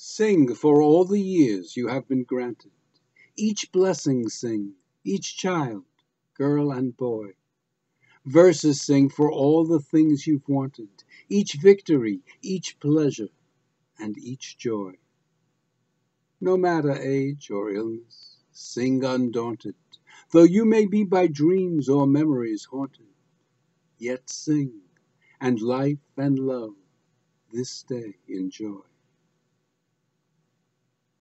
Sing for all the years you have been granted, Each blessing sing, each child, girl and boy; Verses sing for all the things you've wanted, Each victory, each pleasure, and each joy. No matter age or illness, sing undaunted, Though you may be by dreams or memories haunted, Yet sing, and life and love this day enjoy.